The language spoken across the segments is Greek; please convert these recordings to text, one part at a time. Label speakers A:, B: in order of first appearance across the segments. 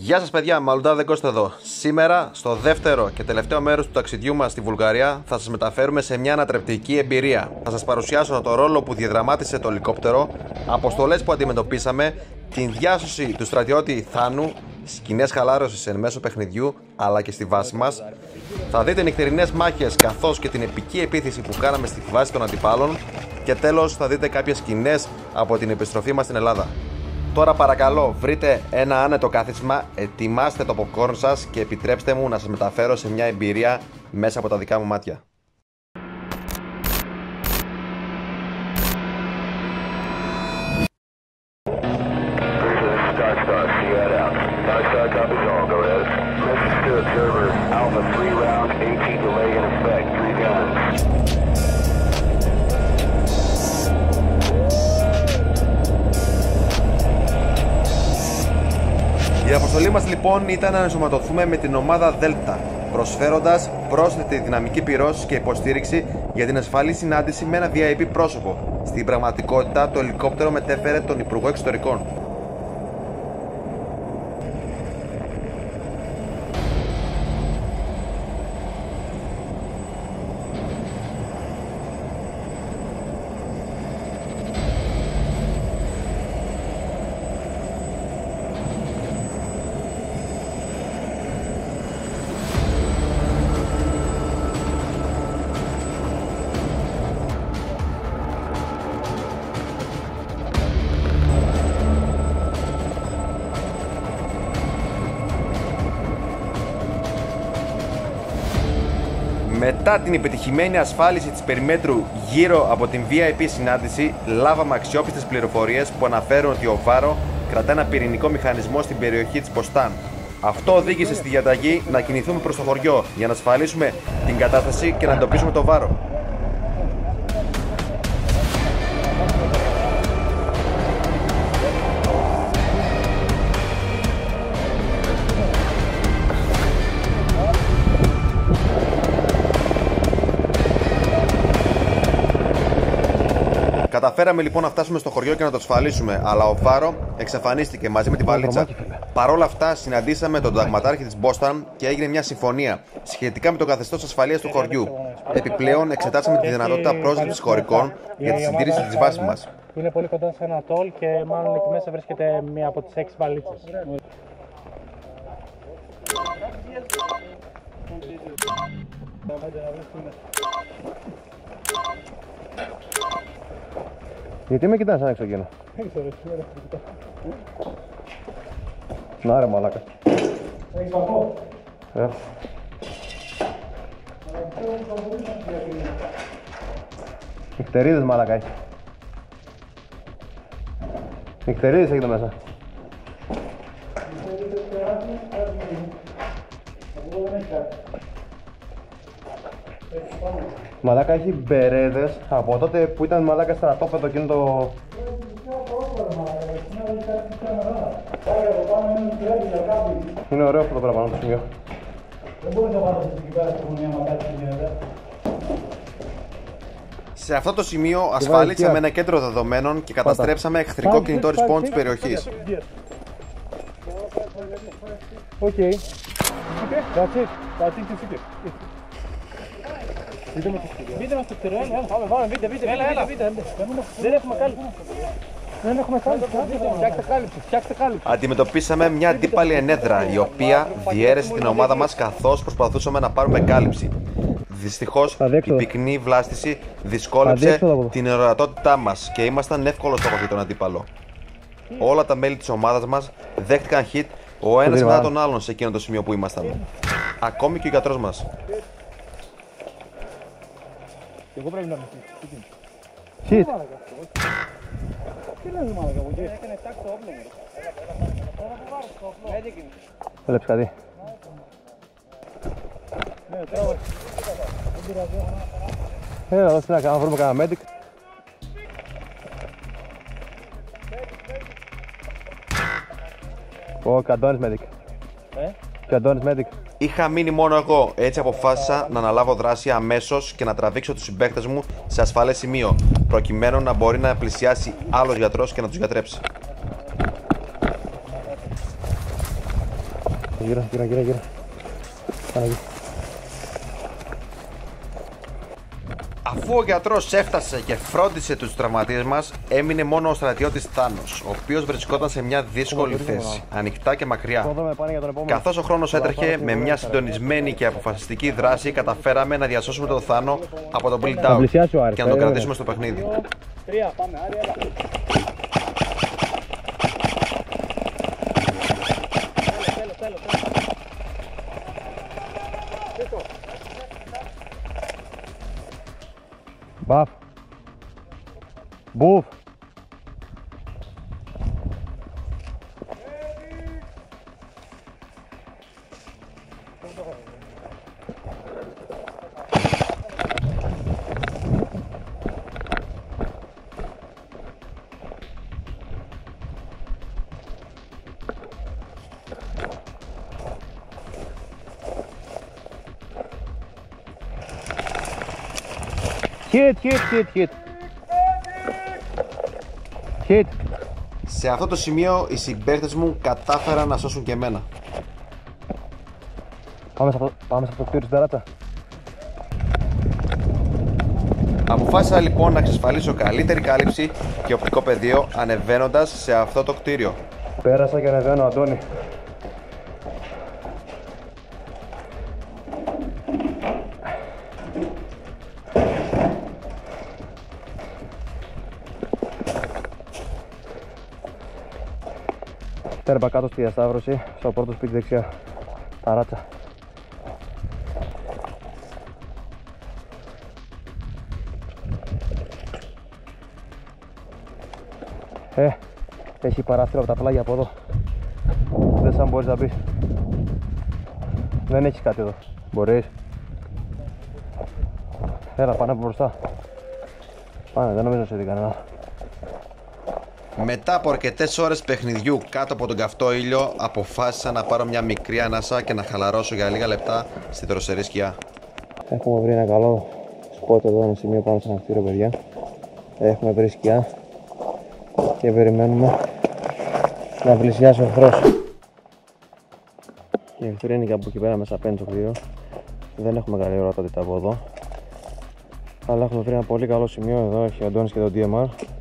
A: Γεια σας παιδιά, Μαλουτάδε Κώστα εδώ. Σήμερα, στο δεύτερο και τελευταίο μέρος του ταξιδιού μας στη Βουλγαρία, θα σας μεταφέρουμε σε μια ανατρεπτική εμπειρία. Θα σας παρουσιάσω το ρόλο που διαδραμάτισε το ελικόπτερο, αποστολές που αντιμετωπίσαμε, την διάσωση του στρατιώτη Θάνου, σκηνές χαλάρωσης εν μέσω παιχνιδιού αλλά και στη βάση μας. Θα δείτε νυχτερινές μάχες καθώς και την επική επίθεση που κάναμε στη βάση των αντιπάλων. Και τέλος θα δείτε κάποιες σκηνές από την επιστροφή μας στην Ελλάδα. Τώρα παρακαλώ βρείτε ένα άνετο κάθισμα, ετοιμάστε το popcorn σας και επιτρέψτε μου να σας μεταφέρω σε μια εμπειρία μέσα από τα δικά μου μάτια.
B: Star Star, see that out. Star Star copies all, go ahead. Message to observer, Alpha 3 round, 18 delay in effect, 3 guns.
A: Η αποστολή μας λοιπόν ήταν να ενσωματωθούμε με την ομάδα Δέλτα, προσφέροντας πρόσθετη δυναμική πυρός και υποστήριξη για την ασφαλή συνάντηση με ένα VIP πρόσωπο. Στην πραγματικότητα το ελικόπτερο μετέφερε τον Υπουργό Εξωτερικών. Μετά την επιτυχημένη ασφάλιση της περιμέτρου γύρω από την VIP συνάντηση, λάβαμε αξιόπιστες πληροφορίες που αναφέρουν ότι ο Βάρο κρατά ένα πυρηνικό μηχανισμό στην περιοχή της Ποστάν. Αυτό οδήγησε στη διαταγή να κινηθούμε προς το χωριό για να ασφαλίσουμε την κατάσταση και να εντοπίσουμε το Βάρο. Καταφέραμε λοιπόν να φτάσουμε στο χωριό και να το ασφαλίσουμε, αλλά ο Βάρο εξαφανίστηκε μαζί με την βαλίτσα. Παρ' όλα αυτά, συναντήσαμε τον ταγματάρχη της Μπόσταν και έγινε μια συμφωνία σχετικά με το καθεστώς ασφαλείας του χωριού. Επιπλέον, εξετάσαμε τη δυνατότητα πρόσληψης χωρικών για τη συντήρηση της βάσης μας.
C: Είναι πολύ κοντά σε ένα τόλ και μάλλον εκεί μέσα βρίσκεται μία από τις έξι βαλίτσες.
D: Γιατί με κοιτάς σαν εξωγήινο. Να ρε μαλάκα.
C: Έχεις βαθμό.
D: Ε. Νυχτερίδες μαλάκα έχει. Νυχτερίδες έχετε μέσα. Μαλάκα έχει μπερέδες από τότε που ήταν μαλάκα στρατόπεδο εκείνο το... Είναι ωραίο αυτό το πράγμα το σημείο.
C: Δεν μπορείς να πάρεις εκεί πέρα στη γωνία μα κάτι γίνεται.
A: Σε αυτό το σημείο ασφάλισαμε ένα κέντρο δεδομένων και καταστρέψαμε εχθρικό κινητό respawn τη περιοχής.
C: Okay. Okay, that's it. That's it, that's it. Μπείτε μας στο κτηρίο, έλα, πάμε, πάμε, μπείτε, μπείτε, έλα, μπείτε, Δεν έχουμε κάλυψη. Δεν έχουμε κάλυψη. Φτιάξτε κάλυψη, φτιάξτε κάλυψη.
A: Αντιμετωπίσαμε μια αντίπαλη ενέδρα η οποία διέρεσε την ομάδα μας καθώς προσπαθούσαμε να πάρουμε κάλυψη. Δυστυχώς η
D: Αδιέξοδο.
A: πυκνή βλάστηση δυσκόλεψε
D: Αδιέξοδο από εδώ.
A: την ορατότητά μας και ήμασταν εύκολος στόχος για τον αντίπαλο. Όλα τα μέλη της ομάδας μας δέχτηκαν hit ο ένας μετά τον άλλον σε εκείνο το σημείο που ήμασταν. Ακόμη και ο γιατρός μας.
C: Εγώ πρέπει να είμαι
D: Shit.
C: Τι λες μάλακα από εκεί. Έκανε τάξη το όπλο μου.
D: Βλέπεις κάτι.
C: Ναι, τώρα.
D: Έλα εδώ τι να κάνουμε, βρούμε κανένα medic. Ω, και Αντώνης medic.
C: Ε;
D: Και Αντώνης medic.
A: Είχα μείνει μόνο εγώ, έτσι αποφάσισα να αναλάβω δράση αμέσως και να τραβήξω τους συμπαίκτες μου σε ασφαλές σημείο, προκειμένου να μπορεί να πλησιάσει άλλος γιατρός και να τους γιατρέψει.
D: Γύρω, γύρω, γύρω, γύρω. Πάμε εκεί.
A: Αφού ο γιατρός έφτασε και φρόντισε τους τραυματίες μας, έμεινε μόνο ο στρατιώτης Θάνος, ο οποίος βρισκόταν σε μια δύσκολη θέση, ανοιχτά και μακριά.
D: Εδώ με πάνε για τον επόμενο.
A: Καθώς ο χρόνος έτρεχε, με μια συντονισμένη και αποφασιστική δράση, καταφέραμε να διασώσουμε τον Θάνο από τον bleed out
D: πλησιάσει ο Άρης,
A: και να τον
D: περίμενε.
A: κρατήσουμε στο παιχνίδι.
D: Baf. Bov. Hit, hit, hit, hit. Hit.
A: Σε αυτό το σημείο οι συμπαίχτες μου κατάφεραν να σώσουν και εμένα.
D: Πάμε σε αυτό, πάμε σε αυτό το κτίριο στην ταράτσα.
A: Αποφάσισα λοιπόν να εξασφαλίσω καλύτερη κάλυψη και οπτικό πεδίο ανεβαίνοντας σε αυτό το κτίριο.
D: Πέρασα και ανεβαίνω, Αντώνη. Τέρμα κάτω στη διασταύρωση, στο πρώτο σπίτι δεξιά. Ταράτσα. Ε, έχει παράθυρο από τα πλάγια από εδώ. Δεν σαν μπορείς να μπεις. Δεν έχεις κάτι εδώ. Μπορείς. Έλα, πάνε από μπροστά. Πάνε, δεν νομίζω να σε δει κανένα.
A: Μετά από αρκετές ώρες παιχνιδιού κάτω από τον καυτό ήλιο, αποφάσισα να πάρω μια μικρή ανάσα και να χαλαρώσω για λίγα λεπτά στη δροσερή σκιά.
D: Έχουμε βρει ένα καλό σπότ εδώ, ένα σημείο πάνω σε ένα κτίριο, παιδιά. Έχουμε βρει σκιά και περιμένουμε να πλησιάσει ο εχθρός. Η εχθρή είναι και από εκεί πέρα μέσα απέναντι στο κτίριο. Δεν έχουμε καλή ορατότητα από εδώ. Αλλά έχουμε βρει ένα πολύ καλό σημείο εδώ, έχει ο Αντώνης και το DMR.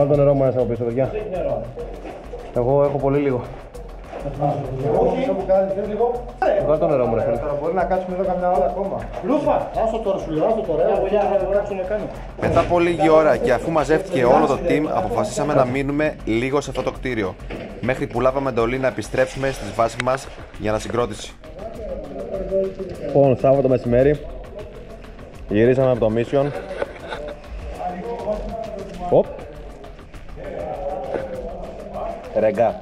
D: Βάλτε το νερό μου μέσα από πίσω, παιδιά. Εγώ έχω πολύ λίγο. Βάλτε το νερό μου, ρε φίλε.
E: Μπορεί να κάτσουμε εδώ καμιά ώρα ακόμα. Λούφα! Άστο τώρα σου λέω, άστο τώρα.
A: Μετά από λίγη ώρα και αφού μαζεύτηκε όλο το team, αποφασίσαμε να μείνουμε λίγο σε αυτό το κτίριο. Μέχρι που λάβαμε εντολή να επιστρέψουμε στις βάσεις μας για ανασυγκρότηση.
D: Λοιπόν, Σάββατο μεσημέρι. Γυρίσαμε από το Mission. Οπ. Ρεγκά.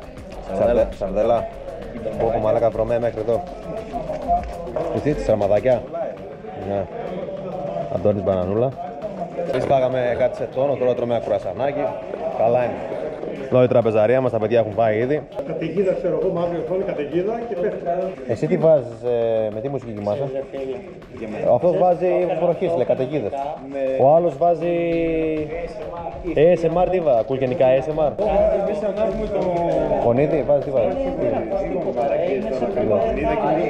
D: Σαρδε- Σαρδελά. Που έχω μαλάκα βρωμέ μέχρι εδώ. Εσύ τις σαρμαδάκια. Ναι. Αντώνης Μπανανούλα. Εμείς φάγαμε κάτι σε τόνο, τώρα τρώμε ένα κουρασανάκι. Καλά είναι. Εδώ η τραπεζαρία μας, τα παιδιά έχουν πάει ήδη.
E: Καταιγίδα, ξέρω εγώ, μαύρη οθόνη, καταιγίδα και πέφτει.
D: Εσύ τι βάζεις, ε, με τι μουσική κοιμάσαι; Αυτός βάζει βροχής, λέει, καταιγίδες. Ο άλλος βάζει ASMR, τι βάζει, ακούς γενικά ASMR.
E: Εμείς ανάβουμε το...
D: Φωνίδι, βάζεις, τι βάζεις;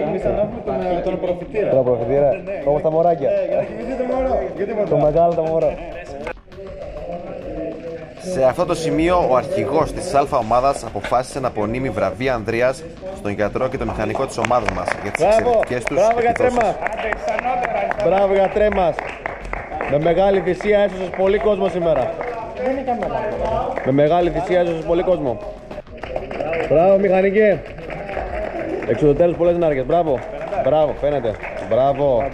E: Εμείς ανάβουμε τον, τον προφητήρα.
D: Τώρα προφητήρα, όπως τα μωράκια.
E: Γιατί το μωρό, γιατί
D: Το μεγάλο τα μωρά.
A: Σε αυτό το σημείο, ο αρχηγός της Α ομάδας αποφάσισε να απονείμει βραβεία Ανδρείας στον γιατρό και τον μηχανικό της ομάδας μας για τις
D: Μπράβο,
A: εξαιρετικές τους
D: μπράβο γιατρέ
A: επιδόσεις.
D: μας. Μπράβο γιατρέ μας. Με μεγάλη θυσία έσωσες πολύ κόσμο σήμερα. Με μεγάλη θυσία έσωσες πολύ κόσμο. Μπράβο μηχανική. Εξ του τέλους πολλές ενάργειες. Μπράβο. Μπράβο, φαίνεται. Μπράβο.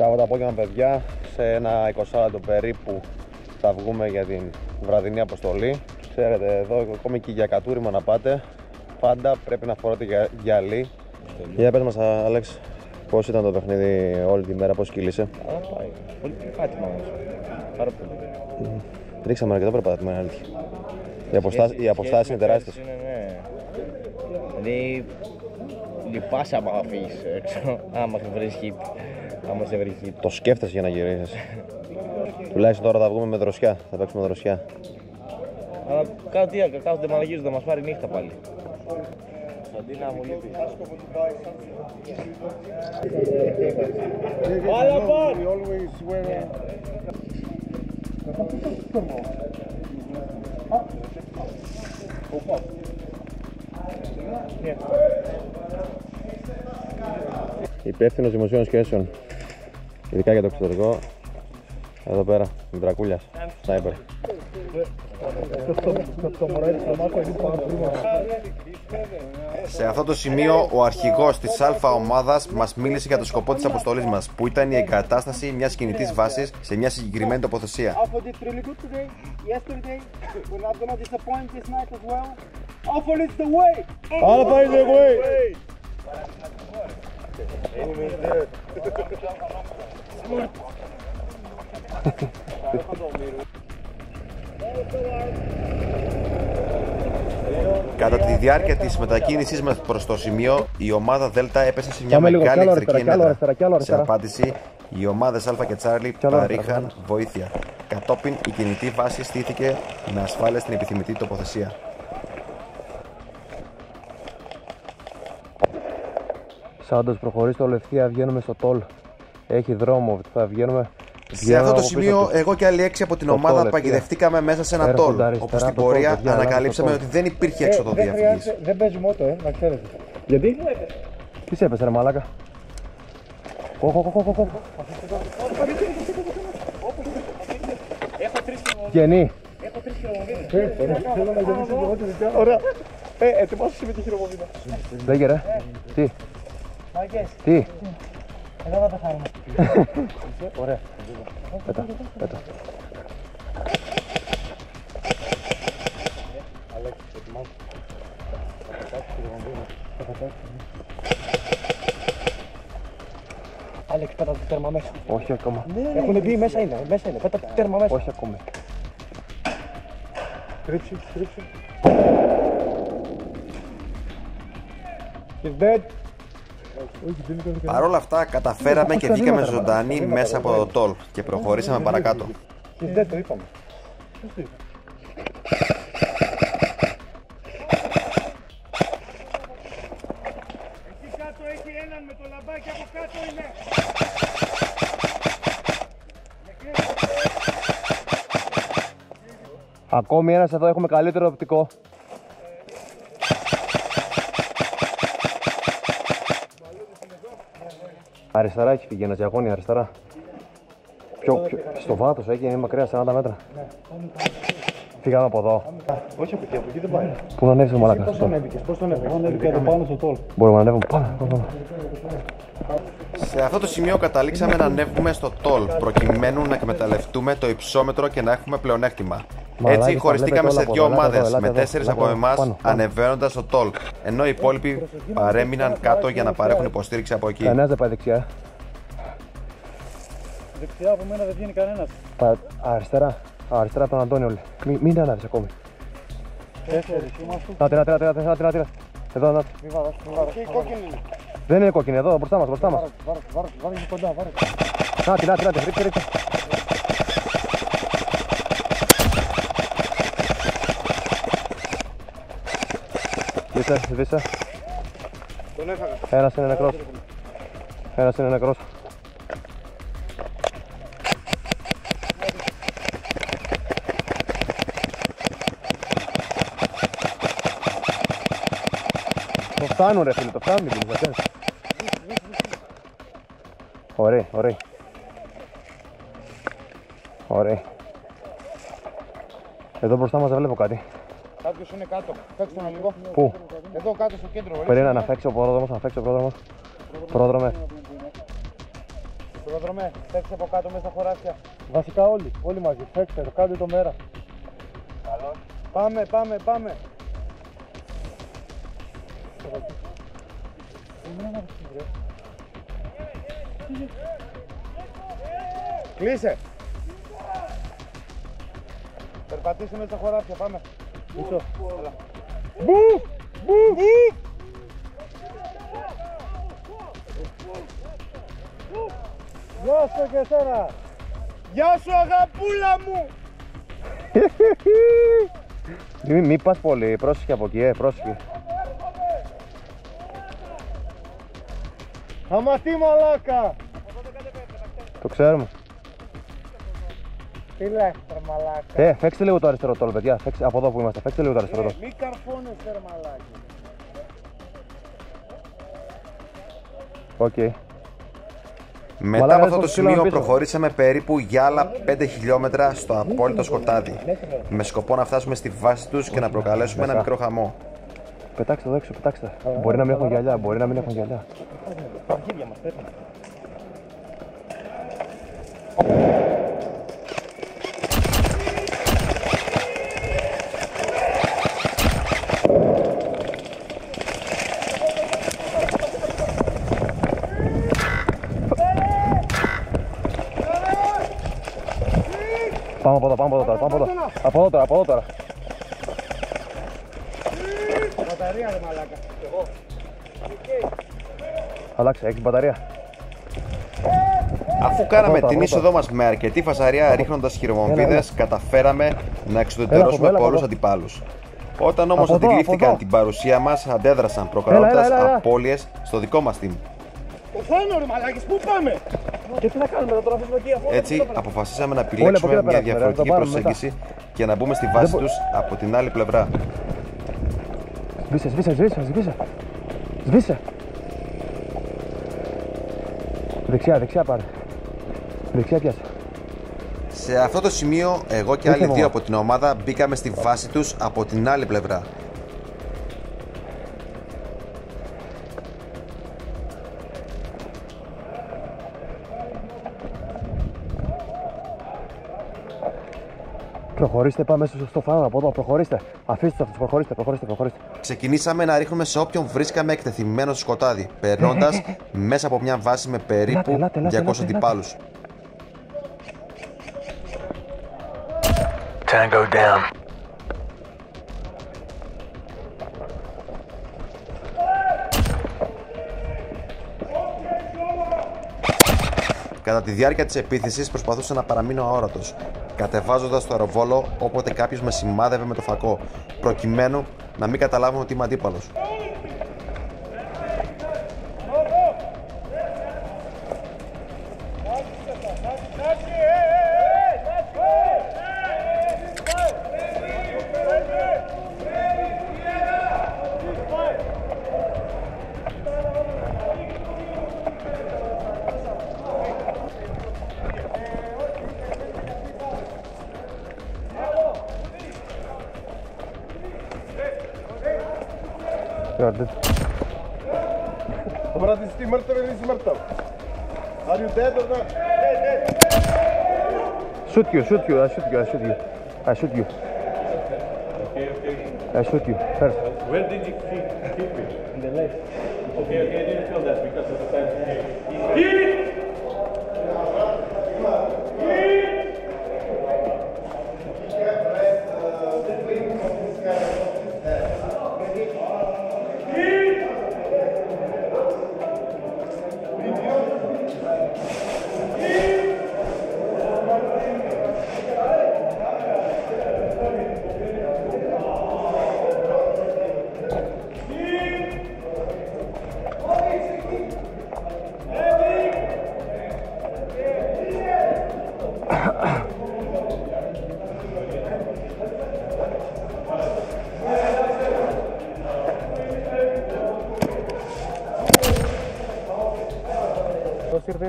D: Σάββατο απόγευμα παιδιά σε ένα 20 λεπτό περίπου θα βγούμε για την βραδινή αποστολή. Ξέρετε εδώ ακόμη και για κατούριμα να πάτε πάντα πρέπει να φοράτε γυα- γυαλί. Για πες μας Άλεξ πώς ήταν το παιχνίδι όλη τη μέρα, πώς κύλησε.
F: Πολύ πάτημα όμως. Πάρα πολύ.
D: Ρίξαμε αρκετό περπάτημα είναι αλήθεια. Οι αποστάσεις, οι αποστάσεις είναι τεράστιες.
F: Είναι, ναι. Δηλαδή, λυπάσαι άμα φύγεις έξω, άμα σε βρεις χίπ. Άμα σε βρει χίπ.
D: Το σκέφτεσαι για να γυρίσεις. Τουλάχιστον τώρα θα βγούμε με δροσιά. Θα παίξουμε δροσιά.
F: Αλλά κάτι κάθονται μαλαγίζονται, θα μας πάρει νύχτα πάλι. Κωνσταντίνα μου λείπεις. Άλλα πόν!
D: Υπεύθυνος δημοσίων σχέσεων. Ειδικά για το εξωτερικό. Εδώ πέρα, με τρακούλια. Σνάιπερ.
A: Σε αυτό το σημείο, ο αρχηγός της Α ομάδας μας μίλησε για το σκοπό της αποστολής μας, που ήταν η εγκατάσταση μιας κινητής βάσης σε μια συγκεκριμένη τοποθεσία.
C: Alpha did really good today. Yesterday, we're not gonna disappoint this night as well. Alpha leads the way.
D: Alpha is the way.
A: Κατά τη διάρκεια της μετακίνησής μας προς το σημείο, η ομάδα Δέλτα έπεσε σε μια
D: Πάμε λίγο,
A: μεγάλη
D: κι άλλο
A: εχθρική
D: αριστερά, κι άλλο
A: ενέδρα.
D: αριστερά, κι άλλο
A: Σε
D: αριστερά.
A: απάντηση, οι ομάδες Α και Τσάρλι
D: άλλο
A: παρήχαν βοήθεια. Κατόπιν, η κινητή βάση στήθηκε με ασφάλεια στην επιθυμητή τοποθεσία.
D: Σάντος προχωρείς στο ευθεία, βγαίνουμε στο τόλ. Έχει δρόμο, θα βγαίνουμε.
A: Σε αυτό το σημείο, εγώ και άλλοι έξι από την
D: Το
A: ομάδα
D: τόλ,
A: παγιδευτήκαμε μέσα σε ένα
D: Έρχονται
A: τόλ.
D: αριστερά
A: Όπου στην
D: από το τόλ,
A: πορεία
D: παιδιά, αλλάξτε
A: ανακαλύψαμε
D: το
A: ότι
D: τόλ.
A: δεν υπήρχε έξοδο
E: δεν,
A: διαφυγή.
E: χρειάζεται, δεν παίζει μότο, ε, να ξέρετε.
D: Γιατί; Τι σε έπεσε ρε μαλάκα; Οχ, οχ, οχ, οχ, οχ. Γεννή.
E: Θέλω να γεννήσω και εγώ τη δικιά μου. Ωραία. Ε, ετοιμάσου με τη χειροβομβίδα.
D: Λέγε ρε. Τι;
C: Μαγκές,
D: Τι;
C: εδώ θα πεθάνουμε.
D: Ωραία. Πέτα, πέτα.
C: Άλεξ, πέτα το τέρμα μέσα.
D: Όχι ακόμα.
C: Έχουν μπει μέσα είναι, μέσα είναι. Πέτα το τέρμα μέσα.
D: Όχι ακόμα.
E: Κρύψει, κρύψει. He's dead. Όχι, δεν ήταν
A: Παρ' όλα αυτά, καταφέραμε και βγήκαμε ζωντανοί μέσα από το τόλ και προχωρήσαμε παρακάτω.
E: He's dead, το είπαμε.
C: Εκεί κάτω έχει έναν με το λαμπάκι από κάτω είναι.
D: Ακόμη ένας εδώ έχουμε καλύτερο οπτικό. Αριστερά έχει φύγει ένας διαγώνια, αριστερά. Πιο, πιο, στο βάθος έχει, είναι μακριά 40 μέτρα. Φύγαμε από εδώ.
E: Όχι από εκεί, από εκεί δεν πάει.
D: Πού να ανέβεις το μαλάκα.
E: Πώς τον ανέβηκες, πώς τον ανέβηκες; Ανέβηκα εδώ πάνω στο τόλ.
D: Μπορούμε να ανέβουμε. Πάμε, πάμε, πάμε.
A: Σε αυτό το σημείο καταλήξαμε να ανέβουμε στο τόλ προκειμένου να εκμεταλλευτούμε το υψόμετρο και να έχουμε πλεονέκτημα.
D: Μαλάκες,
A: Έτσι
D: τα
A: χωριστήκαμε
D: βλέπετε
A: σε
D: όλα
A: δύο
D: από εδώ, ελάτε
A: ομάδες
D: εδώ,
A: με
D: ελάτε
A: τέσσερις
D: εδώ,
A: από
D: ελάτε
A: εμάς
D: πάνω, πάνω.
A: ανεβαίνοντας στο τόλ. Ενώ οι υπόλοιποι παρέμειναν κάτω για να παρέχουν υποστήριξη από εκεί.
D: Κανένας δεν πάει δεξιά.
E: Δεξιά από μένα δεν βγαίνει κανένας.
D: Τα, αριστερά. Αριστερά από τον Αντώνη όλοι. Μην, μην τα ανάβεις ακόμη.
E: Τέσσερις είμαστε.
D: Να, τυρά, τυρά, τυρά, τυρά, τυρά, τυρά. Εδώ, να.
E: Μη βάρος, μη βάρος. Και η κόκκινη είναι.
D: Δεν είναι κόκκινη, εδώ, μπροστά μας, μπροστά μας.
E: Βάρος, βάρος, βάρος, βάρος, είναι κοντά, βάρος.
D: Να, τυρά, τυρά, τυρά, ρίξε, ρίξε. Σβήσε, σβήσε.
E: Τον έφαγα.
D: Ένας είναι νεκρός. Ένας είναι νεκρός. Το φτάνουν ρε φίλε, το φτάνουν οι πινιζατές. Ωραία, ωραία. Ωραία. Εδώ μπροστά μας δεν βλέπω κάτι.
E: Κάποιος είναι κάτω. Παίξτε τον λίγο.
D: Πού;
E: Εδώ κάτω στο κέντρο. ρίξτε
D: Περίμενα
E: τον.
D: να φέξει ο πρόδρομος, να φέξει ο πρόδρομος. Πρόδρομε.
E: Πρόδρομε, παίξτε από κάτω μέσα στα χωράφια. Βασικά όλοι, όλοι μαζί. Παίξτε το, κάντε το μέρα. Πάμε, πάμε, πάμε. Κλείσε. Περπατήστε μέσα στα χωράφια, πάμε.
C: Γεια σου και εσένα.
E: Γεια σου αγαπούλα μου!
D: Μην μη πας πολύ, πρόσεχε από εκεί, ε, πρόσεχε.
E: Άμα τι μαλάκα!
D: Το ξέρουμε.
C: Τι λες ρε μαλάκα;
D: Ε, φέξτε λίγο το αριστερό τόλ, παιδιά. Φέξτε, από εδώ που είμαστε, φέξτε λίγο το αριστερό τόλ.
E: Μη καρφώνεσαι ρε μαλάκα.
A: Μετά
D: Μαλάκα,
A: από αυτό
D: το
A: το
D: σκύλο με
A: σημείο
D: πίσω.
A: προχωρήσαμε περίπου για άλλα 5 χιλιόμετρα στο απόλυτο σκοτάδι με σκοπό να φτάσουμε στη βάση τους και να προκαλέσουμε ένα μικρό χαμό.
D: Πετάξτε εδώ έξω, πετάξτε. Μπορεί να μην έχουν γυαλιά, μπορεί να μην έχουν γυαλιά. Πάμε από εδώ, πάμε από εδώ τώρα, πάμε από εδώ. Από εδώ τώρα, από εδώ τώρα.
C: Μπαταρία ρε μαλάκα.
D: Αλλάξε, έχεις μπαταρία.
A: Αφού κάναμε
D: πρώτα,
A: την
D: πρώτα.
A: είσοδό μας με αρκετή φασαρία ρίχνοντας χειρομομβίδες, καταφέραμε να εξουδετερώσουμε
D: έλα από
A: πολλούς
D: εδώ.
A: αντιπάλους. Όταν όμως
D: Από εδώ, από
A: αντιλήφθηκαν
D: εδώ.
A: την παρουσία μας, αντέδρασαν προκαλώντας
D: Έλα, έλα, έλα.
A: απώλειες στο δικό μας team.
E: Το χάνω ρε μαλάκες, πού πάμε!
C: Και τι να κάνουμε, θα τον αφήσουμε εκεί αφού.
A: Έτσι, αποφασίσαμε να
D: από εκεί
A: επιλέξουμε
D: θα
A: μια
D: περάσουμε, ρε,
A: διαφορετική
D: το πάρουμε
A: προσέγγιση και να μπούμε στη βάση
D: μπο-
A: τους από την άλλη πλευρά.
D: Σβήσε, σβήσε, σβήσε, σβήσε. Σβήσε. Δεξιά, δεξιά πάρε. Δεξιά πιάσε.
A: Σε αυτό το σημείο, εγώ και άλλοι
D: Ήρθε,
A: δύο
D: μαμά.
A: από την ομάδα μπήκαμε στη βάση τους από την άλλη πλευρά.
D: Προχωρήστε, πάμε στο σωστό φάρο από εδώ. Προχωρήστε. Αφήστε αυτού, προχωρήστε, προχωρήστε, προχωρήστε.
A: Ξεκινήσαμε να ρίχνουμε σε όποιον βρίσκαμε εκτεθειμένο στο σκοτάδι, περνώντας μέσα από μια βάση με περίπου
D: Ελάτε, ελάτε,
A: 200
D: ελάτε, ελάτε.
A: αντιπάλους.
B: Tango down.
A: Κατά τη διάρκεια της επίθεσης προσπαθούσα να παραμείνω αόρατος, κατεβάζοντας το αεροβόλο όποτε κάποιος με σημάδευε με το φακό, προκειμένου να μην καταλάβουν ότι είμαι
E: αντίπαλος.
D: Shoot you, shoot you, I shoot you, I shoot you. I shoot you. I shoot you first.
G: Where did you keep, keep it? In the leg. Okay, okay, I didn't feel that because of the time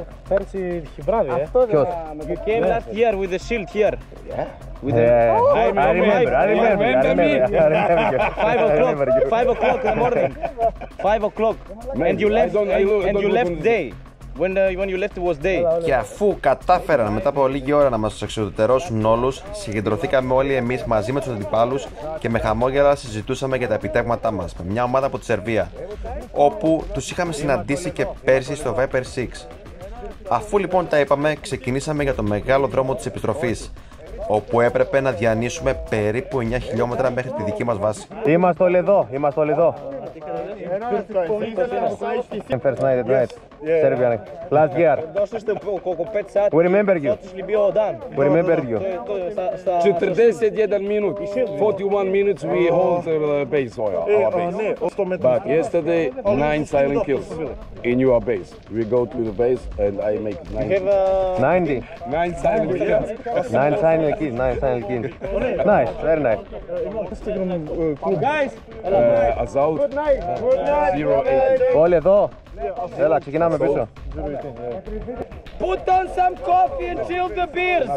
G: it came.
C: Πώς ήρθε πέρσι βράδυ, ε.
D: Ποιος;
F: You came last year with the shield here. With the
D: Yeah,
F: I
D: I remember, I remember, I remember, I remember you.
F: five
D: I
F: o'clock,
D: remember you.
F: five o'clock in the morning, five o'clock, and you left,
G: don't- I don't-
F: and
G: don't
F: you
G: look
F: left
G: on-
F: day. When uh, when you left it was day.
A: Και αφού κατάφεραν μετά από λίγη ώρα να μας εξουδετερώσουν όλους, συγκεντρωθήκαμε όλοι εμείς μαζί με τους αντιπάλους και με χαμόγελα συζητούσαμε για τα επιτεύγματά μας με μια ομάδα από τη Σερβία, όπου τους είχαμε συναντήσει και πέρσι στο Viper 6. Αφού λοιπόν τα είπαμε, ξεκινήσαμε για το μεγάλο δρόμο της επιστροφής, όπου έπρεπε να διανύσουμε περίπου 9 χιλιόμετρα μέχρι τη δική μας βάση.
D: Είμαστε όλοι εδώ, είμαστε όλοι εδώ. First night at night. Serbian. Last year. We remember you. We remember you.
H: 41 minut. 41 minutes we hold uh, base oil, our base. But yesterday, nine silent kills in your base. We go to the base and I make nine,
D: 90.
H: nine silent kills.
D: Nine silent kills. Nine silent kills. Nice. Very nice.
H: Uh, Azalt, zero eight.
D: Όλοι εδώ. Έλα, ξεκινάμε πίσω.
C: Put on some coffee and chill the beers.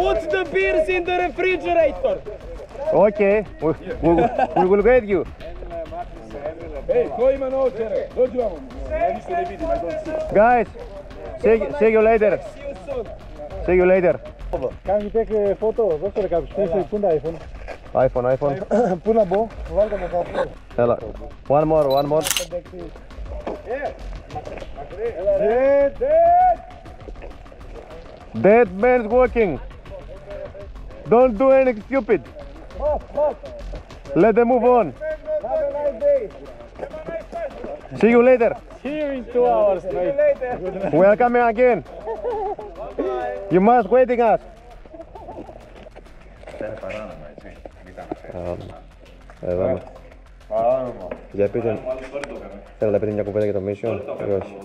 C: Put the beers in the refrigerator.
D: Okay. We, we, we will get you.
H: Hey, koji ima novčare? Dođu vam. Ja ništa ne vidim, I don't see.
D: Guys, see, see you later.
C: See you soon.
D: See you later.
E: Can you take a photo? Δώστε ρε κάποιος. Πού είναι- Πού είναι το iPhone.
D: iPhone, iPhone.
E: Πού να μπω. Βάλτε με κάπου.
D: Έλα. One more, one more.
E: Dead, dead.
D: Dead man's walking. Don't do anything stupid. Let them move on.
E: Have a nice day.
D: See you later.
C: Here in two hours, mate.
D: We are coming again. You must waiting us. Εδώ είμαι. Για πείτε, θέλω να πείτε μια κουβέντα για το mission ή όχι;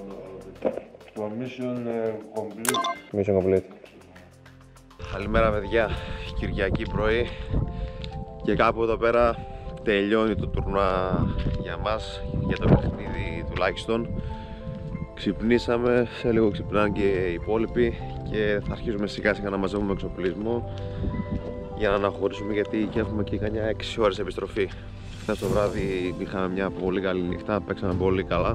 I: Το mission ε, complete.
D: Mission complete.
A: Καλημέρα παιδιά, Κυριακή πρωί και κάπου εδώ πέρα τελειώνει το τουρνουά για μας, για το παιχνίδι τουλάχιστον. Ξυπνήσαμε, σε λίγο ξυπνάνε και οι υπόλοιποι και θα αρχίσουμε σιγά σιγά να μαζεύουμε εξοπλισμό για να αναχωρήσουμε γιατί και έχουμε και κανένα 6 ώρες επιστροφή. Χθες το βράδυ είχαμε μια πολύ καλή νύχτα, παίξαμε πολύ καλά.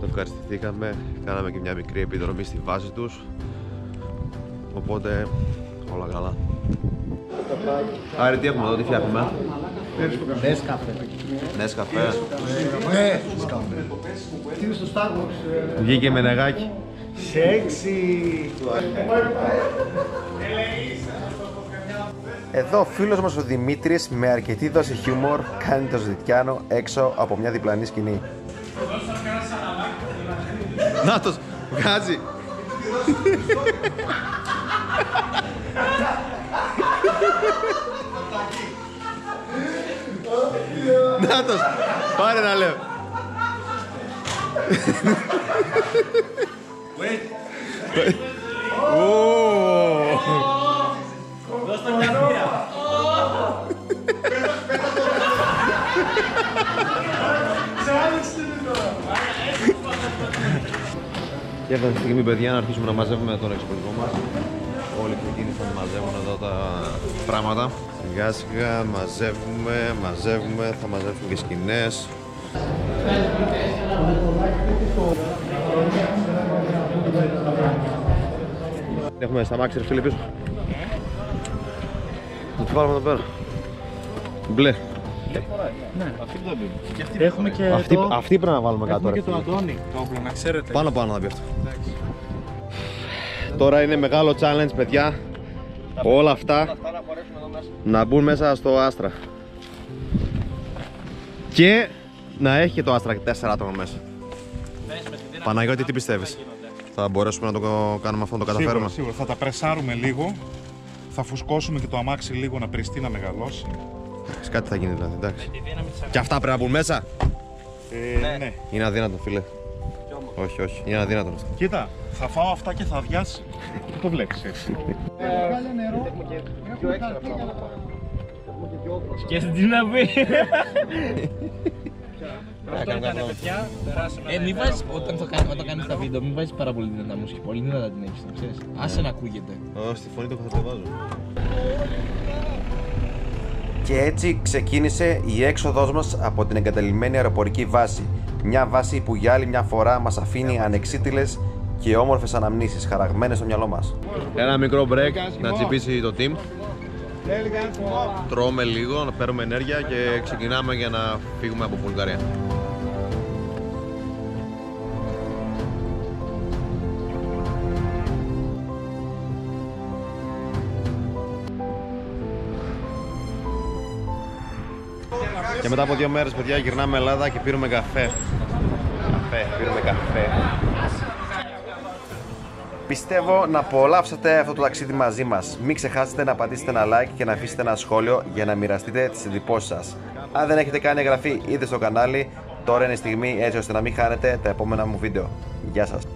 A: Το ευχαριστηθήκαμε, κάναμε και μια μικρή επιδρομή στη βάση τους Οπότε όλα καλά. Άρη, τι έχουμε εδώ, τι φτιάχνουμε; Νέσκαφε. Νέσκαφε.
E: Τι είναι στο Star Wars.
A: Βγήκε με νεγάκι.
E: Σεξι.
A: Εδώ ο φίλος μας ο Δημήτρης με αρκετή δόση χιούμορ κάνει το ζητιάνο έξω από μια διπλανή σκηνή. Νάτος, βγάζει. Νάτος, πάρε να λέω. Και έφτασε η στιγμή, παιδιά, να αρχίσουμε να μαζεύουμε τον εξοπλισμό μας. Όλοι ξεκίνησαν να μαζεύουν εδώ τα πράγματα. Σιγά σιγά μαζεύουμε, μαζεύουμε, θα μαζεύουμε και σκηνές. Έχουμε στα μάξι ρε φίλε πίσω. Να τη βάλουμε εδώ πέρα. Μπλε.
E: Έχουμε και
A: Αυτή,
E: το...
A: αυτή πρέπει να βάλουμε κάτω.
E: Έχουμε
A: ρε
E: και το
A: φίλε.
E: Αντώνη. Το όπλο, να ξέρετε.
A: Πάνω πάνω να μπει αυτό. Τώρα είναι μεγάλο challenge παιδιά. Όλα αυτά να μπουν μέσα στο Άστρα. Και να έχει και το Άστρα 4 άτομα μέσα. Παναγιώτη, τι πιστεύεις; Θα μπορέσουμε να το κάνουμε αυτό, να το καταφέρουμε;
J: Σίγουρα, σίγουρα. Θα τα πρεσάρουμε λίγο. Θα φουσκώσουμε και το αμάξι λίγο να πριστεί να μεγαλώσει.
A: Εντάξει, Κάτι θα γίνει δηλαδή, εντάξει. Και αυτά πρέπει να μπουν μέσα;
J: Ε, ναι.
A: Είναι αδύνατο, φίλε. Όχι, όχι. Είναι αδύνατο αυτό.
J: Κοίτα, θα φάω αυτά και θα αδειάσει. το βλέπεις έτσι.
C: Σκέφτε τι να πει.
F: Ε, μην βάζεις, όταν το, κάνει, όταν κάνεις τα βίντεο, μην βάζεις πάρα πολύ δυνατά μουσική. Πολύ δυνατά την έχεις, να ξέρεις. Άσε να ακούγεται.
A: Ω, στη φωνή του θα το βάζω. Και έτσι ξεκίνησε η έξοδός μας από την εγκαταλειμμένη αεροπορική βάση. Μια βάση που για άλλη μια φορά μας αφήνει ανεξίτηλες και όμορφες αναμνήσεις χαραγμένες στο μυαλό μας. Ένα μικρό break να τσιπήσει το team. Τρώμε λίγο, να παίρνουμε ενέργεια και ξεκινάμε για να φύγουμε από Βουλγαρία. Και μετά από δύο μέρες παιδιά γυρνάμε Ελλάδα και πίνουμε καφέ. Καφέ, πίνουμε καφέ. Πιστεύω να απολαύσατε αυτό το ταξίδι μαζί μας. Μην ξεχάσετε να πατήσετε ένα like και να αφήσετε ένα σχόλιο για να μοιραστείτε τις εντυπώσεις σας. Αν δεν έχετε κάνει εγγραφή ήδη στο κανάλι, τώρα είναι η στιγμή έτσι ώστε να μην χάνετε τα επόμενα μου βίντεο. Γεια σας.